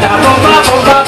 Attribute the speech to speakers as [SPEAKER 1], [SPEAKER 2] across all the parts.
[SPEAKER 1] Stop it!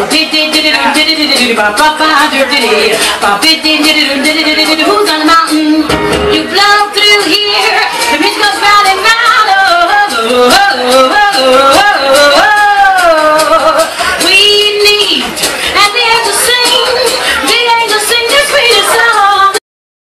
[SPEAKER 1] Who's on the